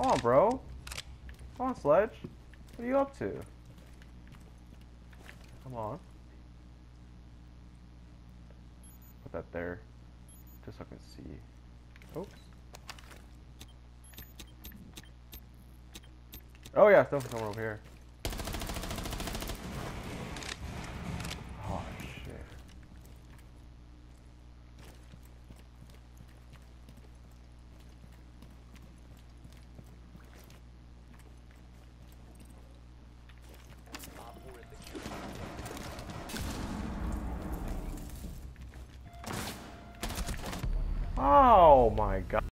Come on, bro. Come on, Sledge. What are you up to? Come on. Put that there. Just so I can see. Oops. Oh yeah, definitely someone over here. Oh shit. Oh my god.